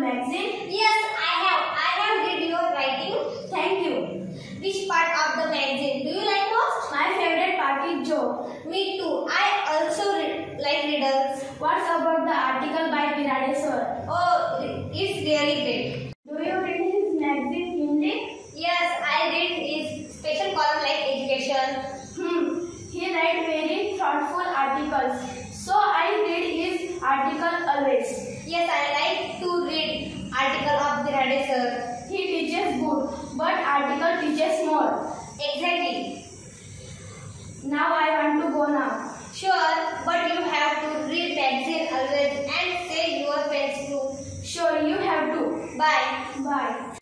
magazine? Yes, I have. I have read your writing. Thank you. Which part of the magazine do you like most? My favorite part is joke. Me too. I also like riddles. What's about the article by Piradeswar? Oh, it's really great. Do you read his magazine Hindi? Yes, I read his special column like education. Hmm. He writes very thoughtful articles. Exactly. Now I want to go now. Sure, but you have to read magazine always and say your too. Sure, you have to. Bye. Bye.